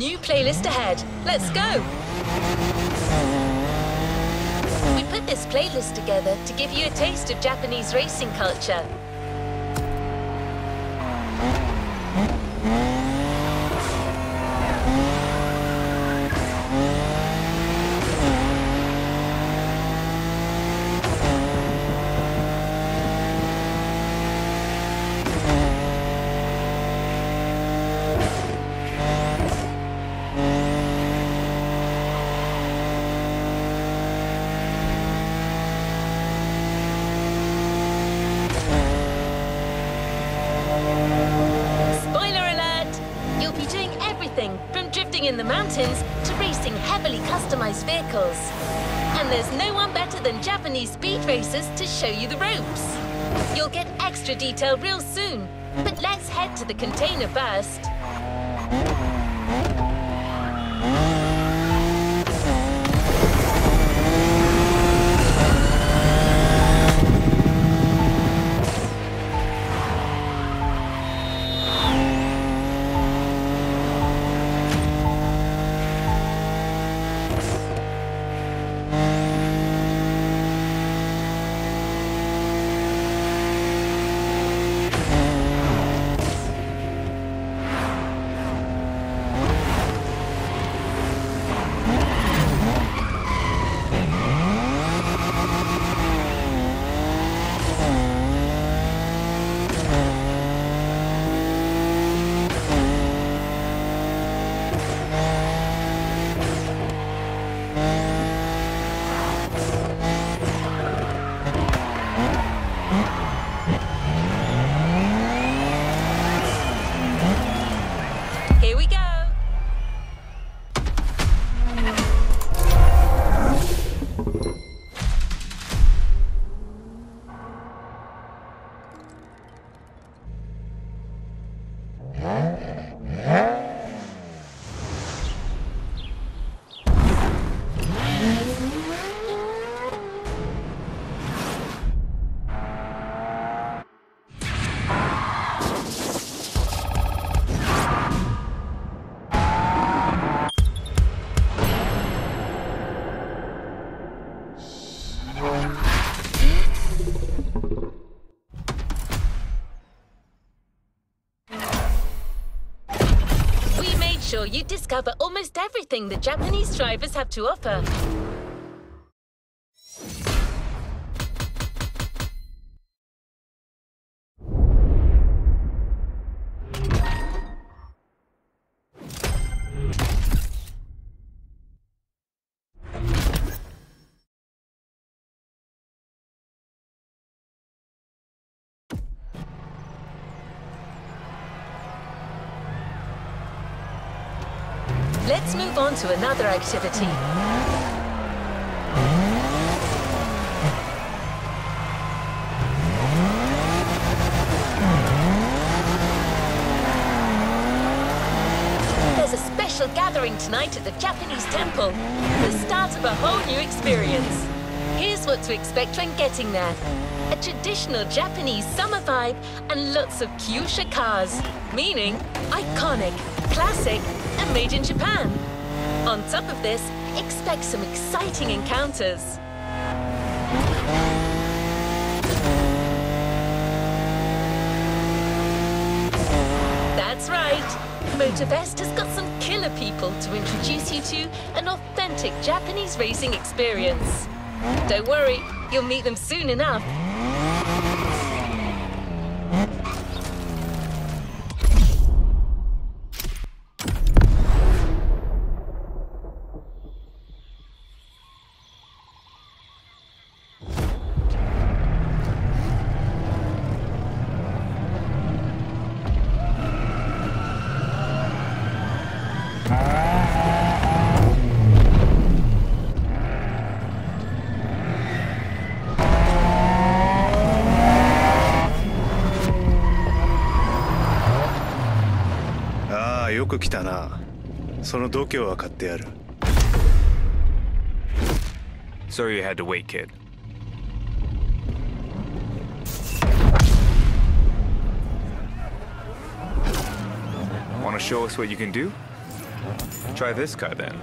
New playlist ahead. Let's go! We put this playlist together to give you a taste of Japanese racing culture. Real soon, but let's head to the container first. Discover almost everything the Japanese drivers have to offer. To another activity. There's a special gathering tonight at the Japanese temple. The start of a whole new experience. Here's what to expect when getting there. A traditional Japanese summer vibe and lots of kyusha cars, meaning iconic, classic, and made in Japan. On top of this, expect some exciting encounters. That's right. Motorfest has got some killer people to introduce you to an authentic Japanese racing experience. Don't worry, you'll meet them soon enough. く来たなその度胸は買ってやる Sorry you had to wait, kid. Want to show us what you can do? Try this car then.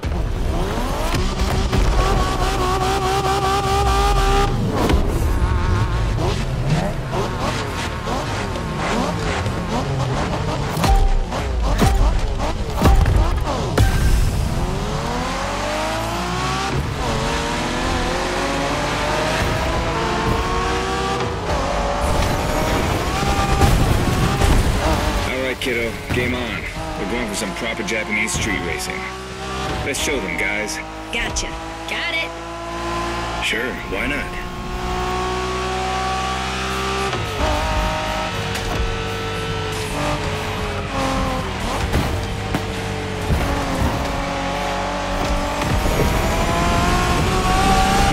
Street racing. Let's show them, guys. Gotcha. Got it. Sure, why not?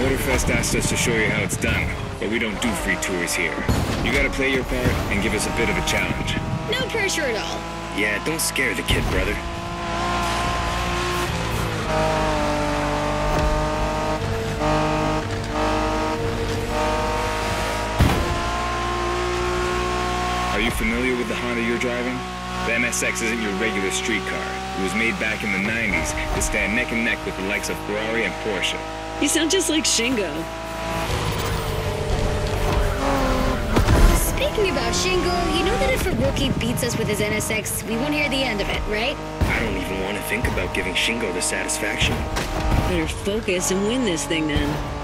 Motorfest asked us to show you how it's done, but we don't do free tours here. You gotta play your part and give us a bit of a challenge. No pressure at all. Yeah, don't scare the kid, brother. You're driving? The NSX isn't your regular street car. It was made back in the 90s to stand neck and neck with the likes of Ferrari and Porsche. You sound just like Shingo. Speaking about Shingo, you know that if a rookie beats us with his NSX, we won't hear the end of it, right? I don't even want to think about giving Shingo the satisfaction. Better focus and win this thing then.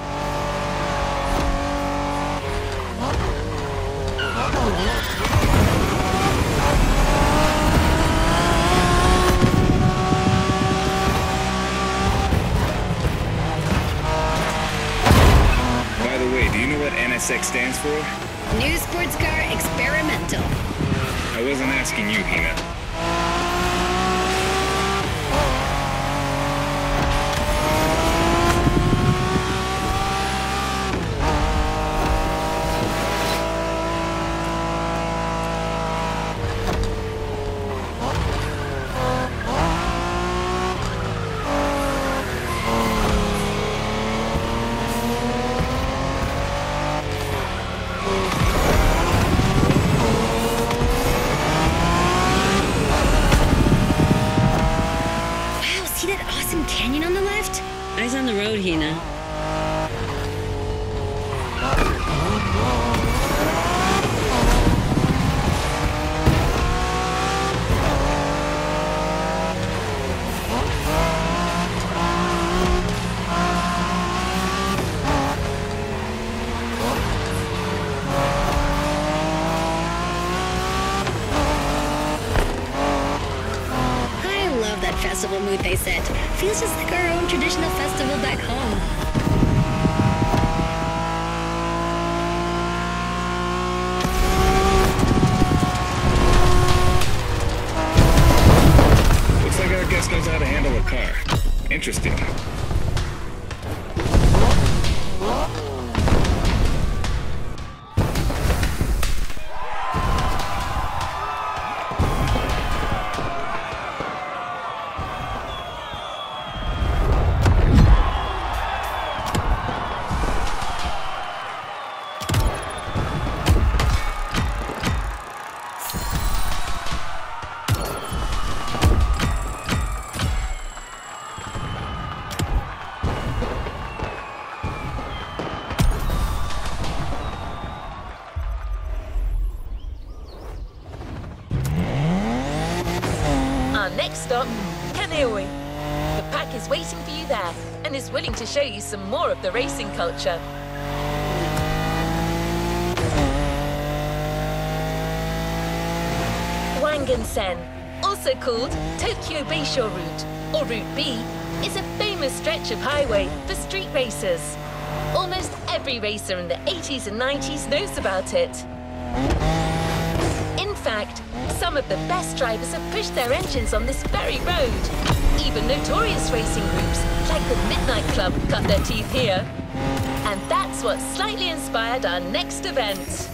For? New sports car experimental. I wasn't asking you, Hina. Next. The pack is waiting for you there and is willing to show you some more of the racing culture. Wangan-sen, also called Tokyo Bayshore Route, or Route B, is a famous stretch of highway for street racers. Almost every racer in the 80s and 90s knows about it. In fact, some of the best drivers have pushed their engines on this very road. Even notorious racing groups, like the Midnight Club, cut their teeth here. And that's what slightly inspired our next event.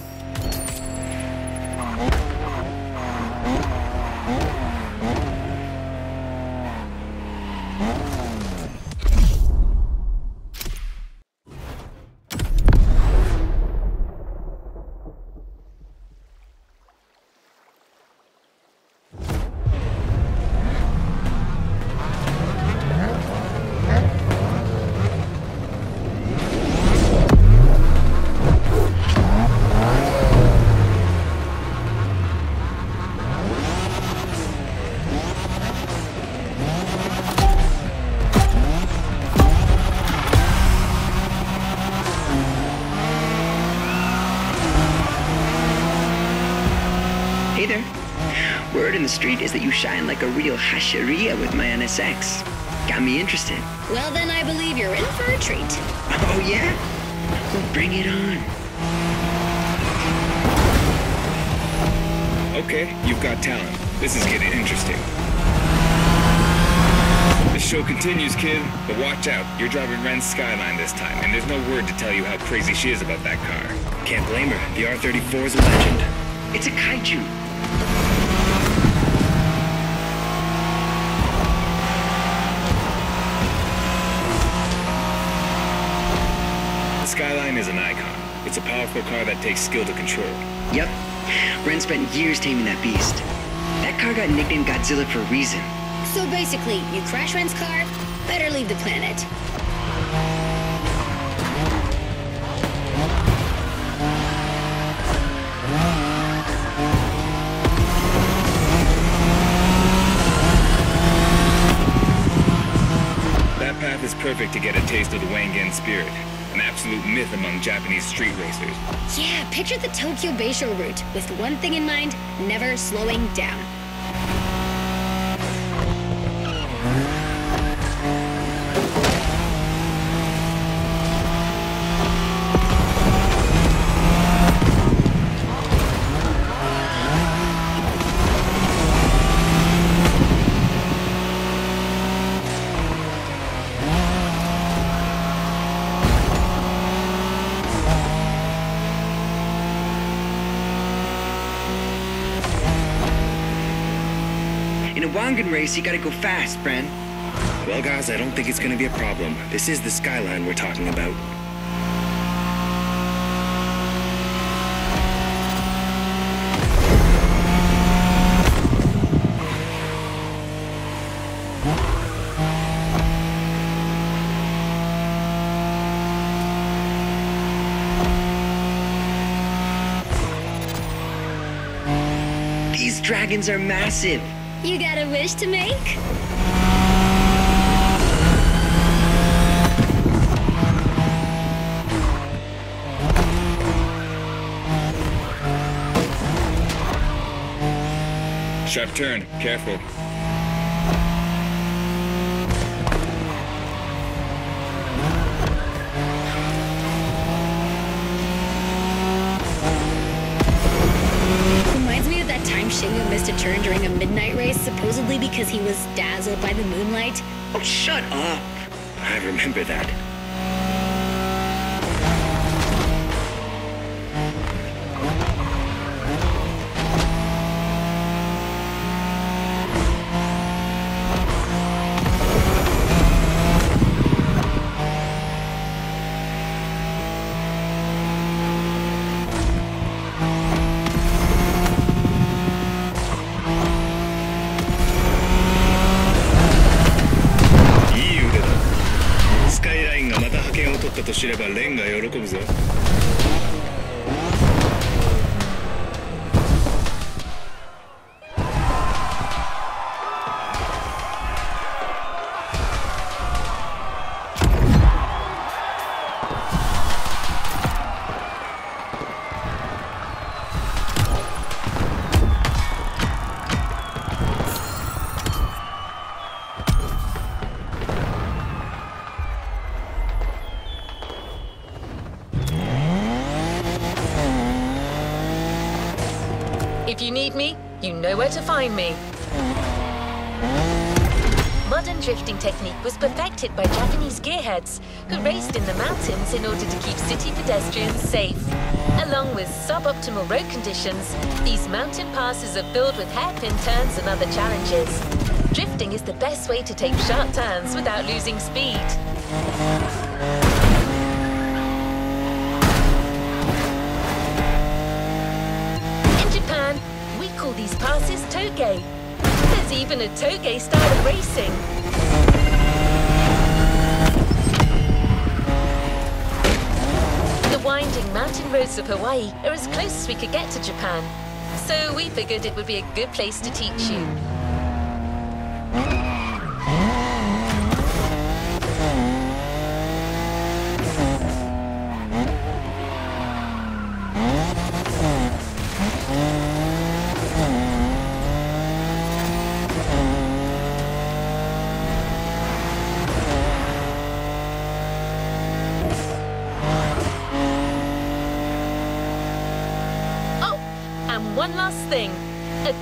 Like a real hashiriya with my NSX. Got me interested. Well, then I believe you're in for a treat. Oh, yeah? Well, bring it on. Okay, you've got talent. This is getting interesting. The show continues, kid, but watch out. You're driving Ren's Skyline this time, and there's no word to tell you how crazy she is about that car. Can't blame her. The R34 is a legend. It's a kaiju. Skyline is an icon. It's a powerful car that takes skill to control. Yep. Ren spent years taming that beast. That car got nicknamed Godzilla for a reason. So basically, you crash Ren's car, better leave the planet. That path is perfect to get a taste of the Wangan spirit, an absolute myth among Japanese street racers. Yeah, picture the Tokyo Bayshore route with one thing in mind never slowing down. Race, you gotta go fast, Bren. Well, guys, I don't think it's gonna be a problem. This is the skyline we're talking about. These dragons are massive. You got a wish to make? Sharp turn, careful. A turn during a midnight race, supposedly because he was dazzled by the moonlight. Oh, shut up. I remember that. If you need me, you know where to find me. Modern drifting technique was perfected by Japanese gearheads who raced in the mountains in order to keep city pedestrians safe. Along with suboptimal road conditions, these mountain passes are filled with hairpin turns and other challenges. Drifting is the best way to take sharp turns without losing speed. Toge. There's even a toge style of racing. The winding mountain roads of Hawaii are as close as we could get to Japan. So we figured it would be a good place to teach you.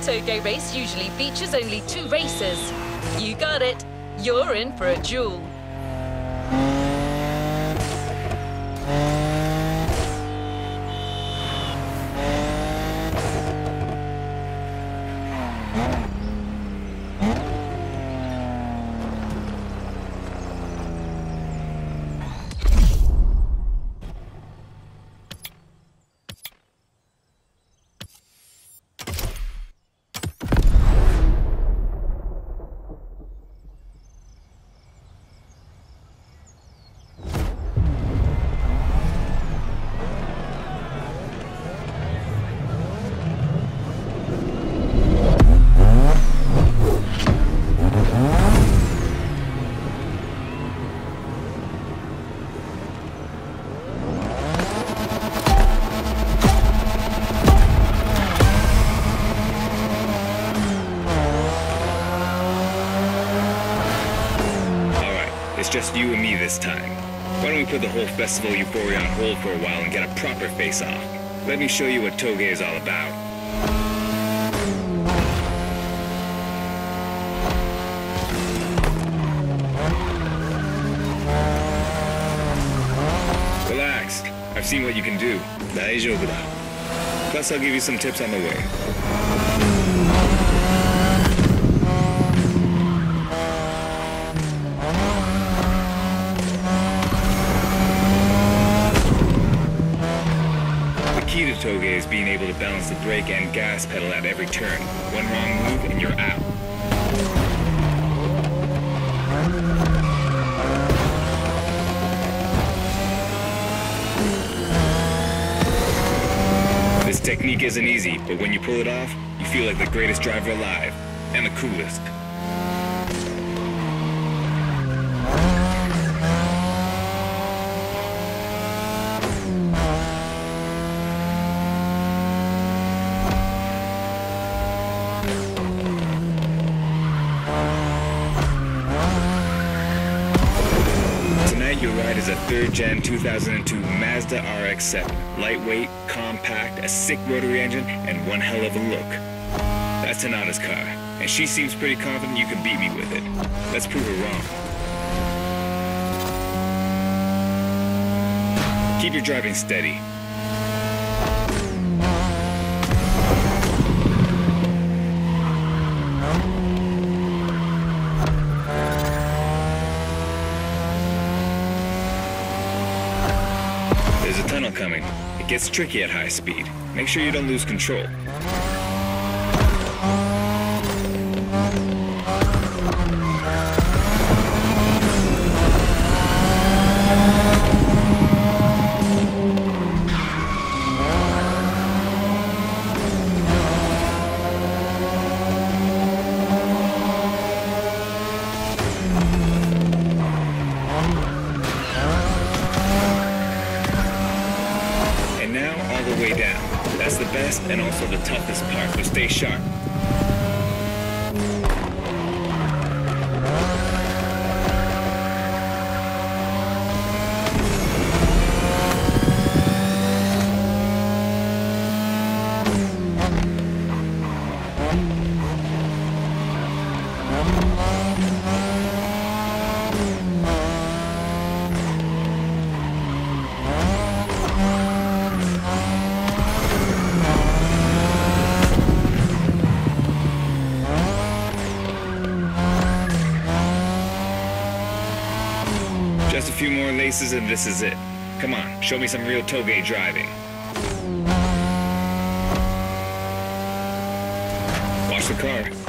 A Toge race usually features only two racers. You got it. You're in for a duel. just you and me this time. Why don't we put the whole Festival Euphoria on hold for a while and get a proper face-off? Let me show you what Toge is all about. Relax. I've seen what you can do. Plus, I'll give you some tips on the way. The key to Toge is being able to balance the brake and gas pedal at every turn. One wrong move and you're out. This technique isn't easy, but when you pull it off, you feel like the greatest driver alive. And the coolest. Ride is a third gen 2002 Mazda RX-7. Lightweight, compact, a sick rotary engine, and one hell of a look. That's Tanada's car, and she seems pretty confident you can beat me with it. Let's prove her wrong. Keep your driving steady. Coming. It gets tricky at high speed. Make sure you don't lose control. Just a few more laces and this is it. Come on, show me some real Toge driving. Watch the car.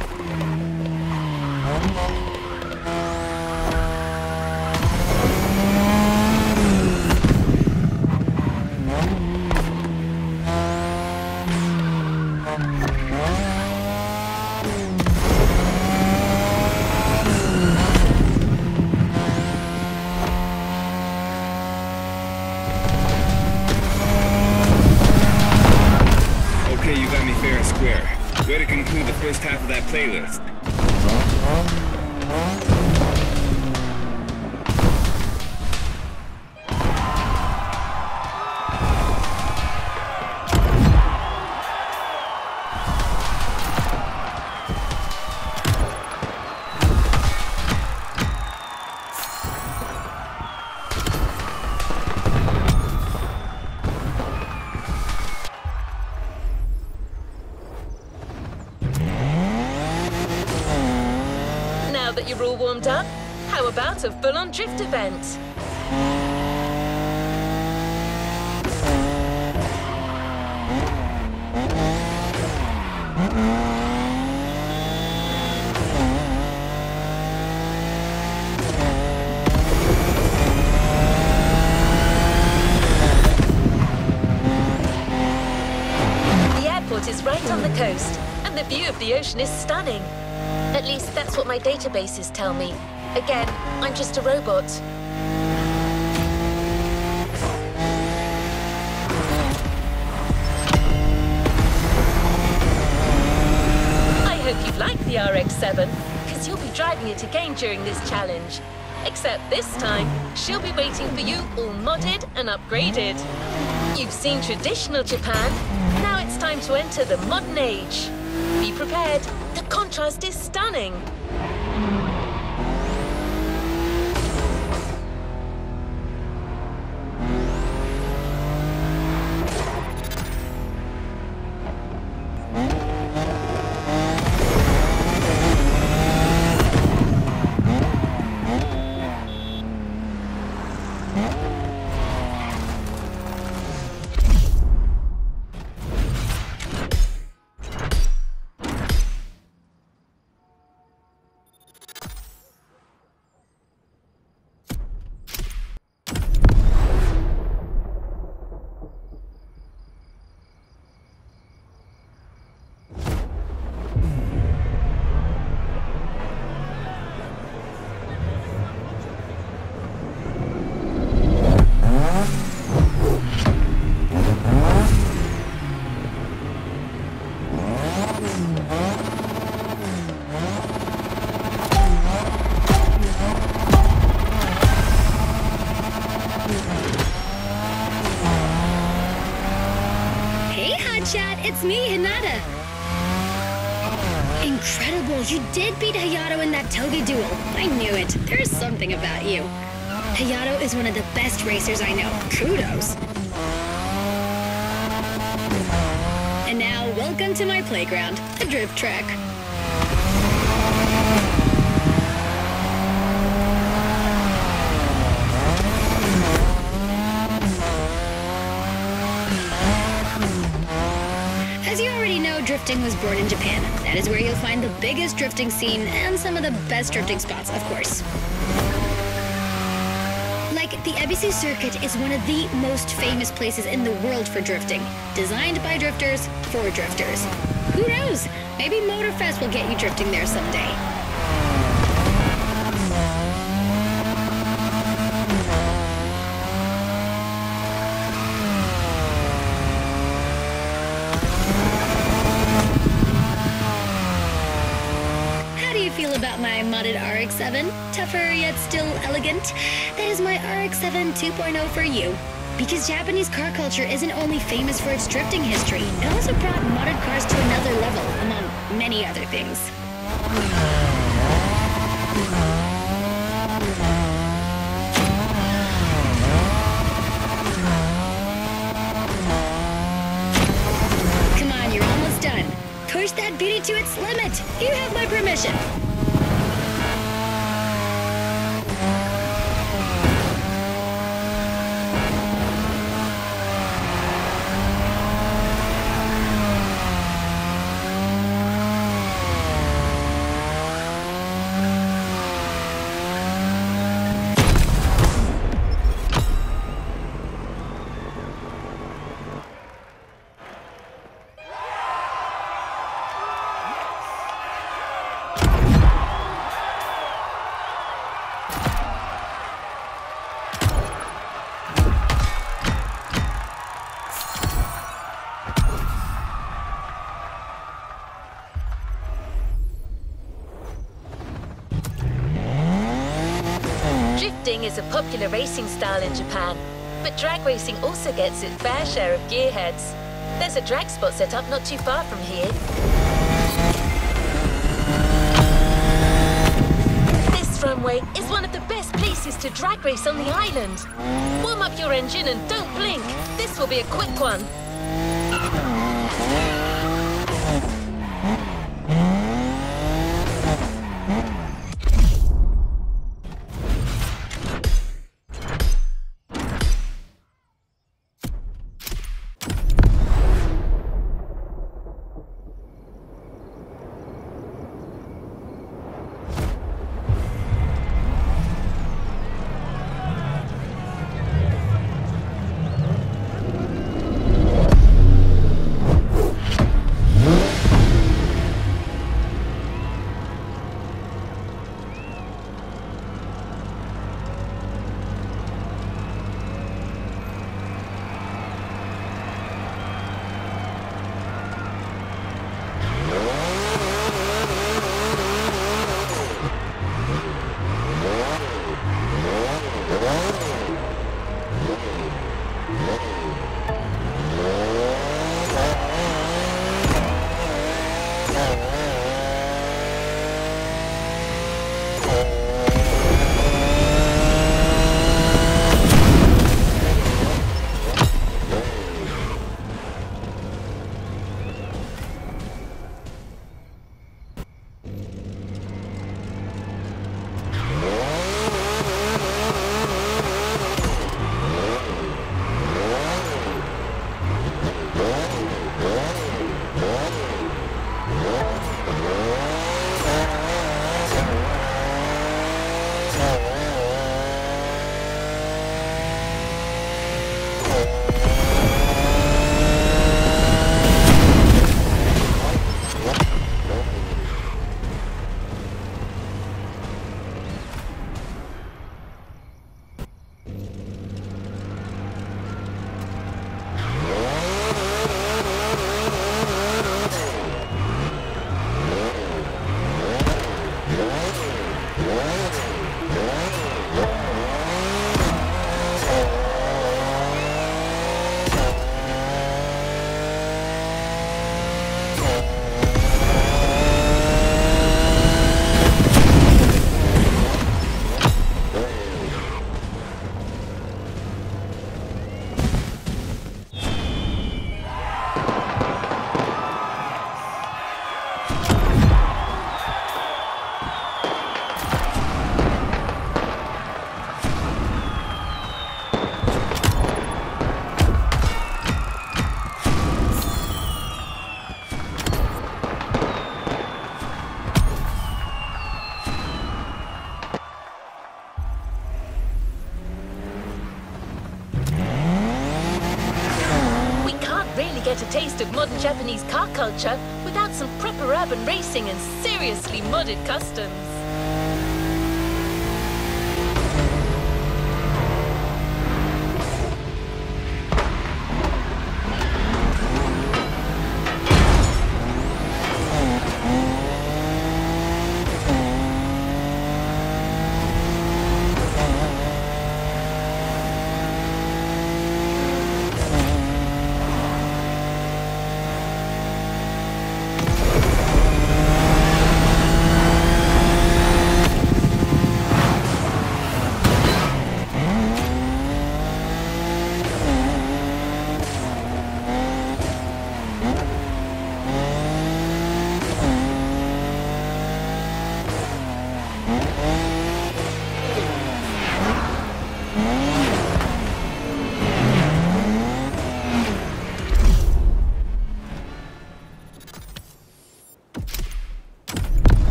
Way to conclude the first half of that playlist. Drift event? The airport is right on the coast, and the view of the ocean is stunning. At least that's what my databases tell me. Again, I'm just a robot. I hope you like the RX-7, because you'll be driving it again during this challenge. Except this time, she'll be waiting for you all modded and upgraded. You've seen traditional Japan, now it's time to enter the modern age. Be prepared, the contrast is stunning. Something about you. Hayato is one of the best racers I know. Kudos. And now, welcome to my playground, the drift track. As you already know, drifting was born in Japan. That is where you'll find the biggest drifting scene and some of the best drifting spots, of course. Like, the Ebisu Circuit is one of the most famous places in the world for drifting. Designed by drifters, for drifters. Who knows? Maybe Motorfest will get you drifting there someday. How do you feel about my modded RX-7? Tougher yet still elegant? That is my RX-7 2.0 for you. Because Japanese car culture isn't only famous for its drifting history, it also brought modded cars to another level, among many other things. Come on, you're almost done. Push that beauty to its limit. You have my permission. A popular racing style in Japan, but drag racing also gets its fair share of gearheads. There's a drag spot set up not too far from here. This runway is one of the best places to drag race on the island. Warm up your engine and don't blink. This will be a quick one. Get a taste of modern Japanese car culture without some proper urban racing and seriously modded customs.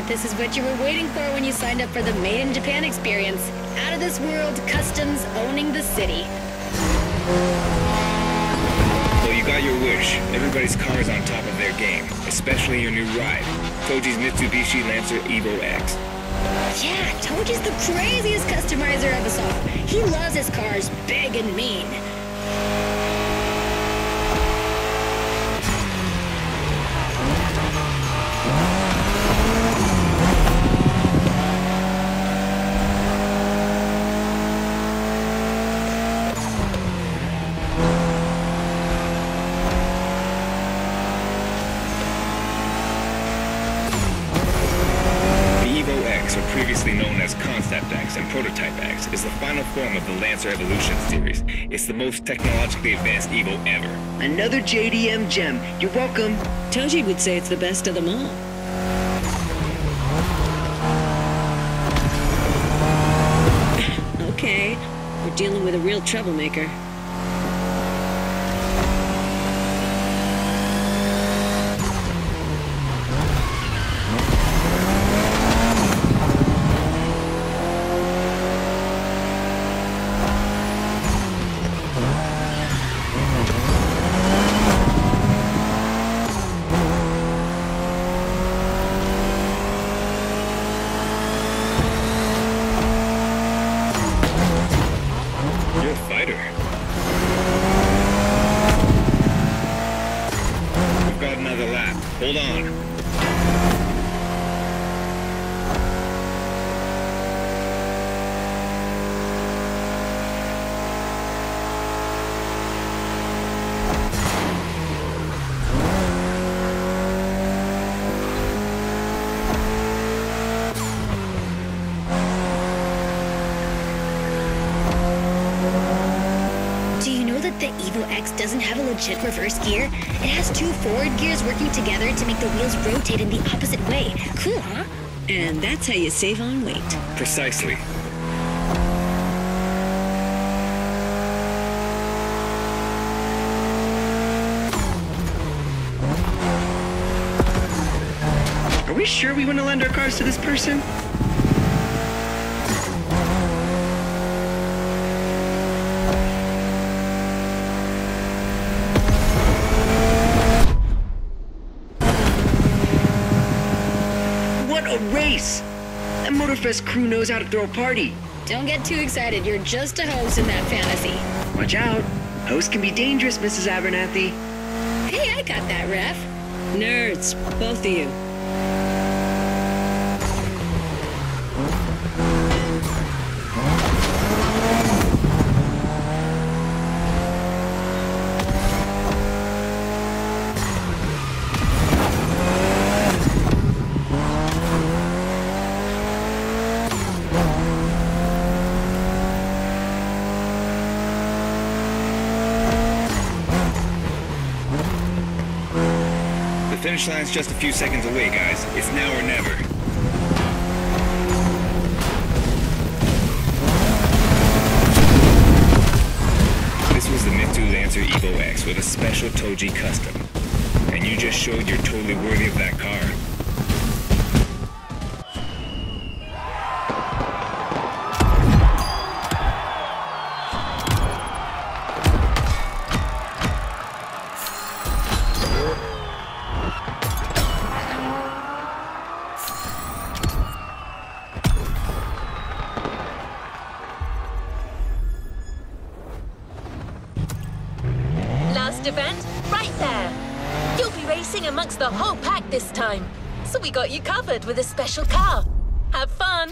Bet this is what you were waiting for when you signed up for the Made in Japan experience. Out of this world customs owning the city. Well, you got your wish. Everybody's car is on top of their game, especially your new ride, Toji's Mitsubishi Lancer Evo X. Yeah, Toji's the craziest customizer of us all. He loves his cars big and mean. Form of the Lancer Evolution series. It's the most technologically advanced Evo ever. Another JDM gem. You're welcome. Toji would say it's the best of them all. okay, we're dealing with a real troublemaker. X doesn't have a legit reverse gear? It has two forward gears working together to make the wheels rotate in the opposite way. Cool, huh? And that's how you save on weight. Precisely. Are we sure we want to lend our cars to this person? What a race! That Motorfest crew knows how to throw a party. Don't get too excited. You're just a host in that fantasy. Watch out. Hosts can be dangerous, Mrs. Abernathy. Hey, I got that, ref. Nerds, both of you. Finish line's just a few seconds away, guys. It's now or never. This was the Mitsu Lancer Evo X with a special Toji custom. And you just showed you're totally worthy of that car. We got you covered with a special car. Have fun.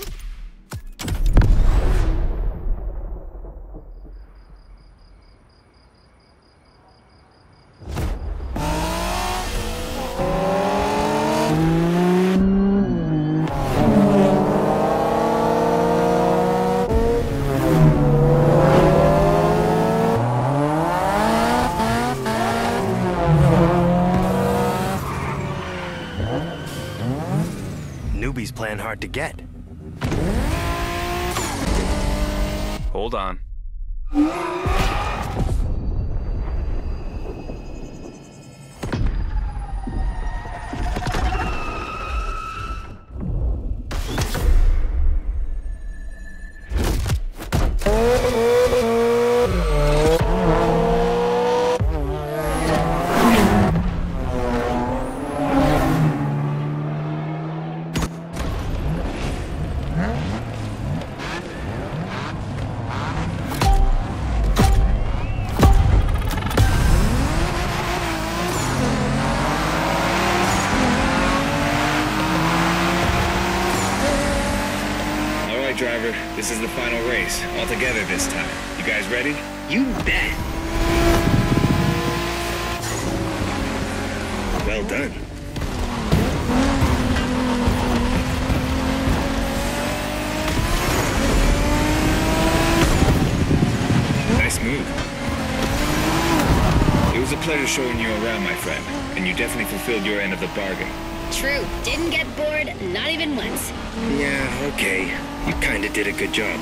Newbies playing hard to get. Driver. This is the final race. All together this time. You guys ready? You bet. Well done. Nice move. It was a pleasure showing you around, my friend. And you definitely fulfilled your end of the bargain. True. Didn't get bored, not even once. Yeah, okay. You kinda did a good job.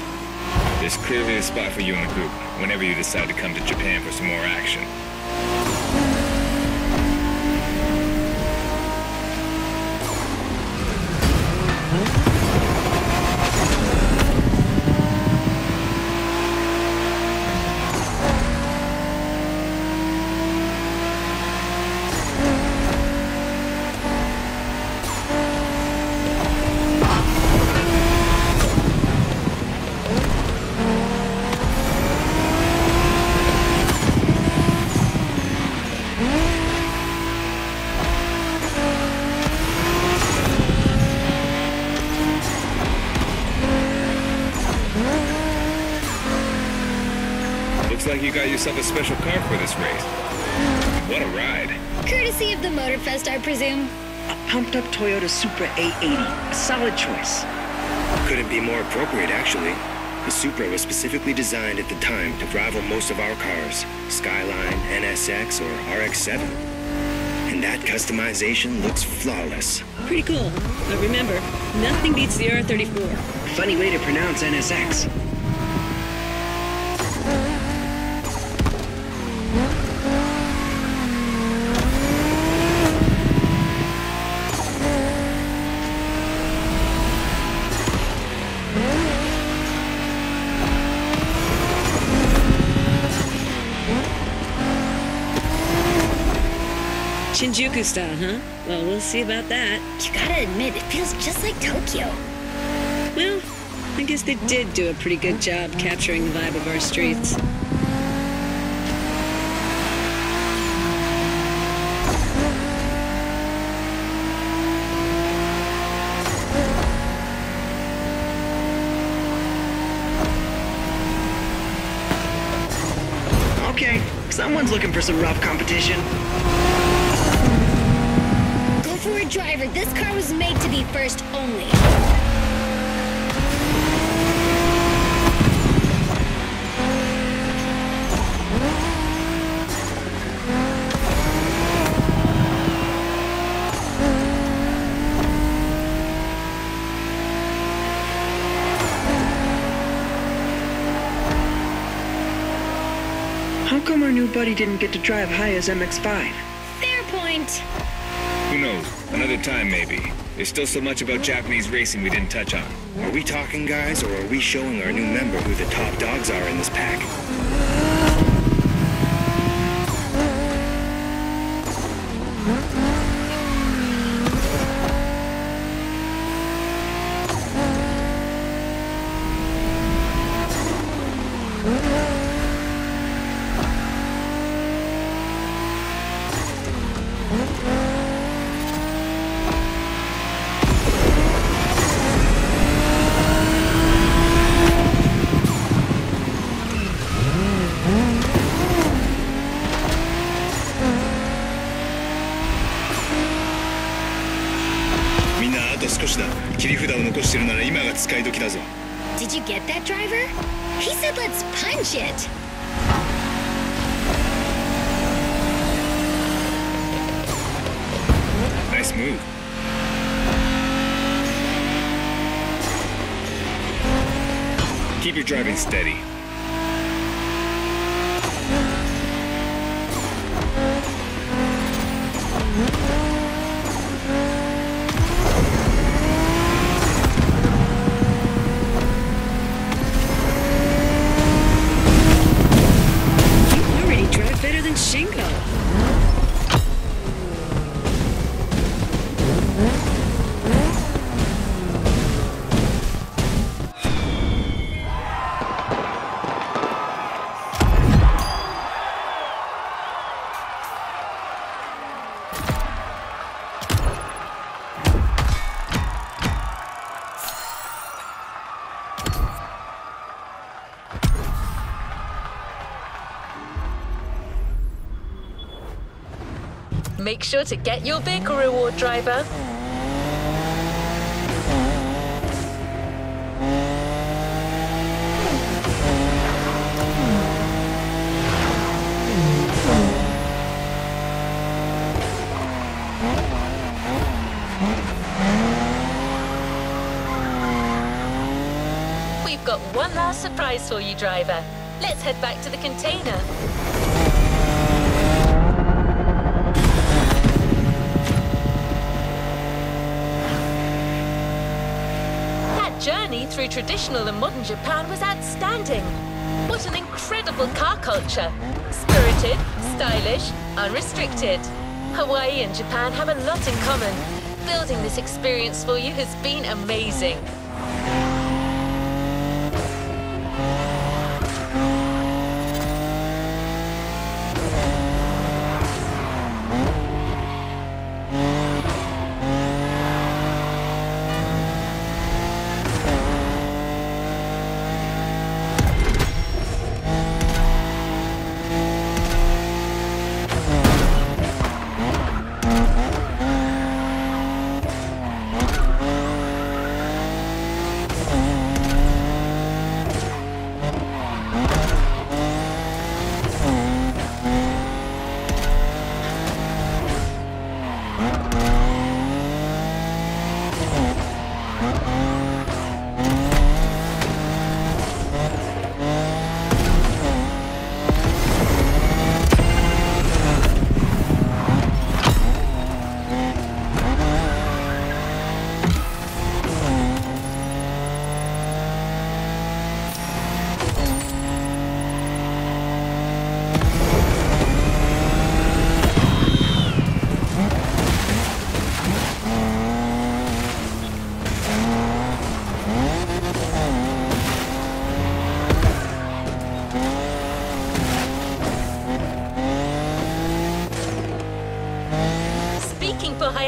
There's clearly a spot for you in the group whenever you decide to come to Japan for some more action. Like you a special car for this race. What a ride. Courtesy of the Motorfest, I presume. A pumped up Toyota Supra A80. A solid choice. Couldn't be more appropriate, actually. The Supra was specifically designed at the time to rival most of our cars Skyline, NSX, or RX 7. And that customization looks flawless. Pretty cool. But remember, nothing beats the R34. Funny way to pronounce NSX. Shinjuku style, huh? Well, we'll see about that. You gotta admit, it feels just like Tokyo. Well, I guess they did do a pretty good job capturing the vibe of our streets. Okay, someone's looking for some rough competition driver, this car was made to be first only. How come our new buddy didn't get to drive high as MX-5? Fair point. Who knows? Another time, maybe. There's still so much about Japanese racing we didn't touch on. Are we talking, guys, or are we showing our new member who the top dogs are in this pack? Did steady. Make sure to get your vehicle reward, driver. We've got one last surprise for you, driver. Let's head back to the container. That journey through traditional and modern Japan was outstanding. What an incredible car culture. Spirited, stylish, unrestricted. Hawaii and Japan have a lot in common. Building this experience for you has been amazing.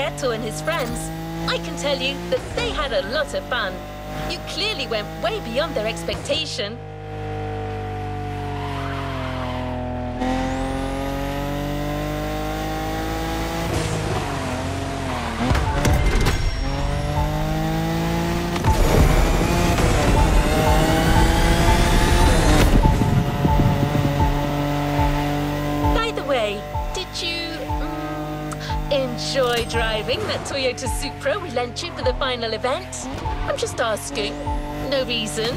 And his friends, I can tell you that they had a lot of fun. You clearly went way beyond their expectation. We lent you for the final event? I'm just asking. No reason.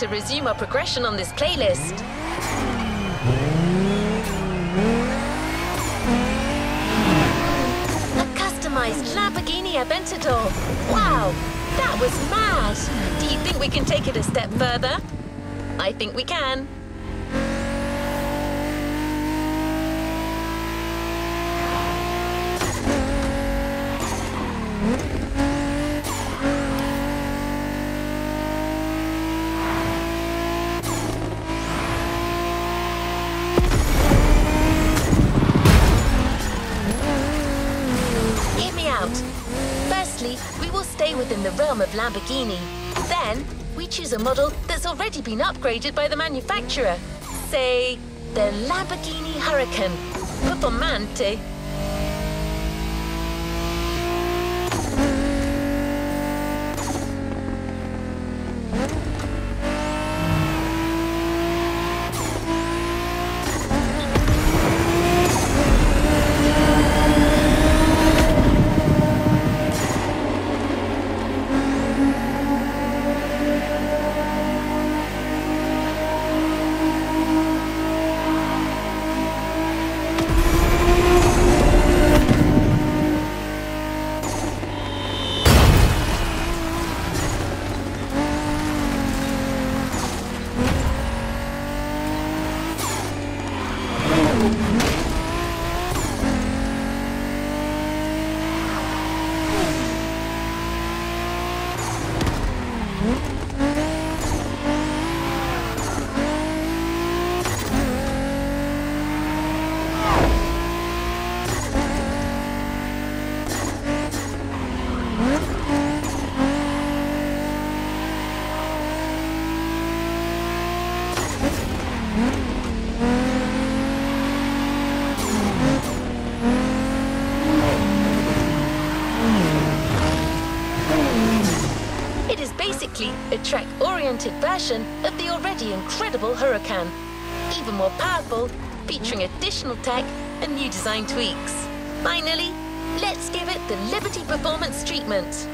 To resume our progression on this playlist. A customized Lamborghini Aventador. Wow, that was mad. Do you think we can take it a step further? I think we can. We will stay within the realm of Lamborghini. Then, we choose a model that's already been upgraded by the manufacturer. Say, the Lamborghini Huracan. Performante. Of the already incredible Huracan. Even more powerful, featuring additional tech and new design tweaks. Finally, let's give it the Liberty Performance treatment.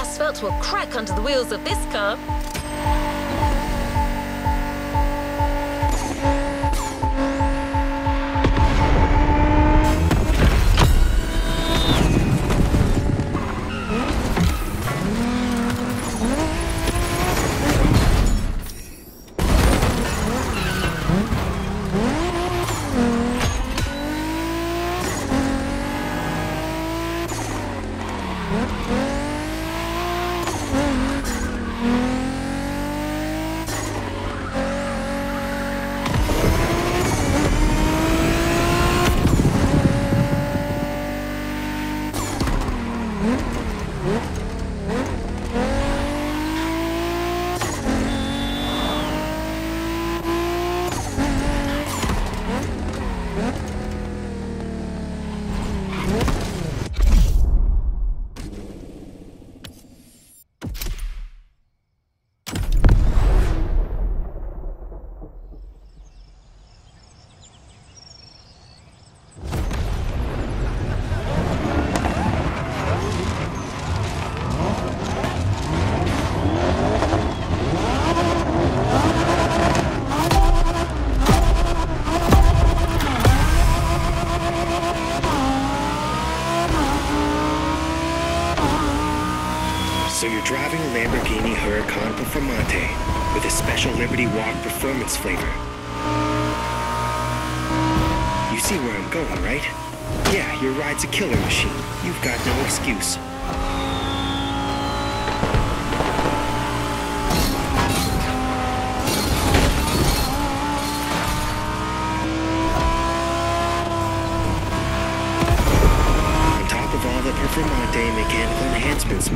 asphalt will crack under the wheels of this car.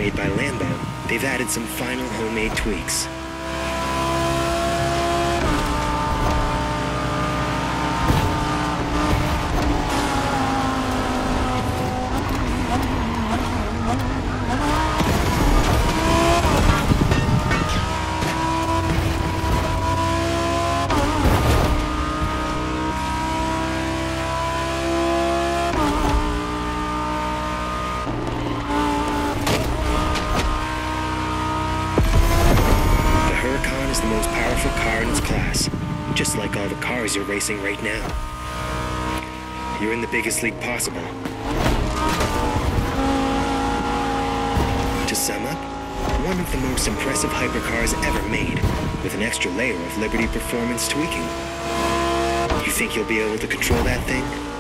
Made by Lambo, they've added some final homemade tweaks. Most impressive hypercars ever made, with an extra layer of Liberty performance tweaking. You think you'll be able to control that thing?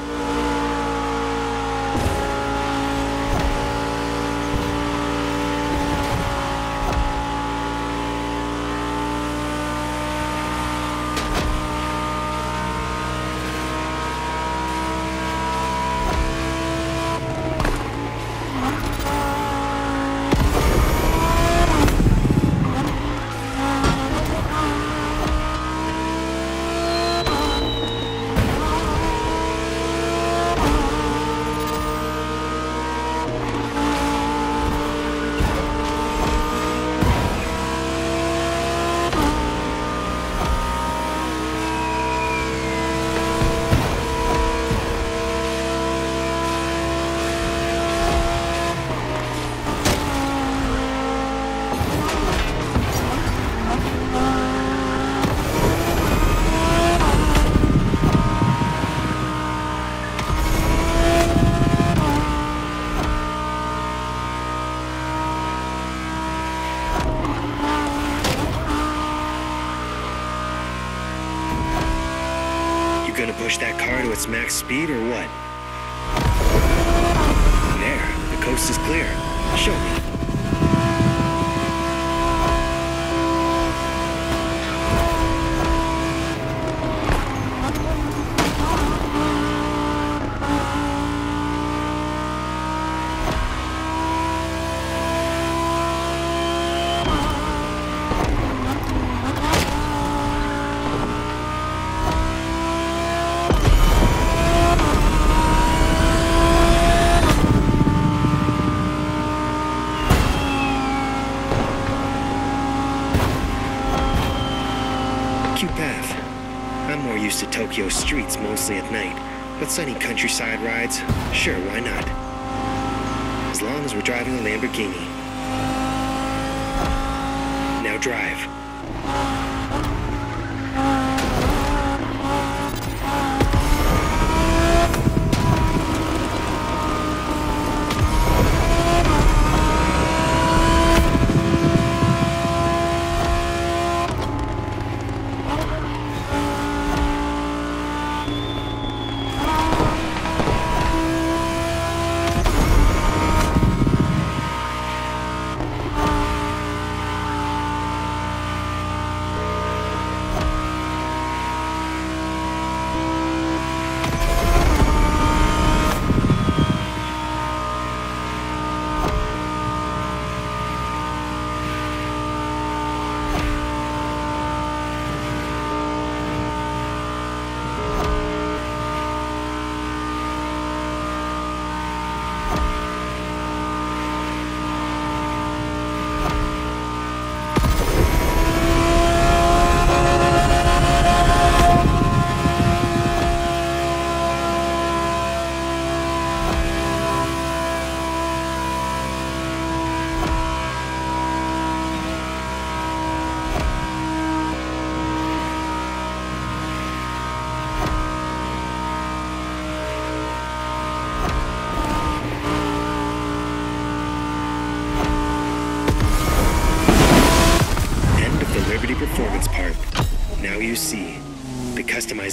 Max speed or what? There, the coast is clear. Show me. Cute path. I'm more used to Tokyo streets mostly at night, but countryside rides, sure, why not?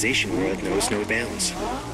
Customization world knows no bounds.